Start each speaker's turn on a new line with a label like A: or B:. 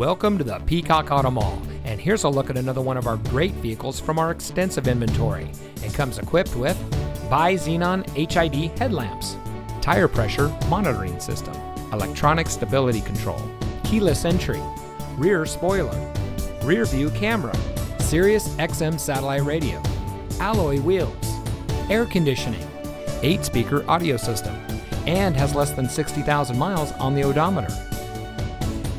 A: Welcome to the Peacock Auto Mall, and here's a look at another one of our great vehicles from our extensive inventory. It comes equipped with bi-xenon HID headlamps, tire pressure monitoring system, electronic stability control, keyless entry, rear spoiler, rear view camera, Sirius XM satellite radio, alloy wheels, air conditioning, 8 speaker audio system, and has less than 60,000 miles on the odometer.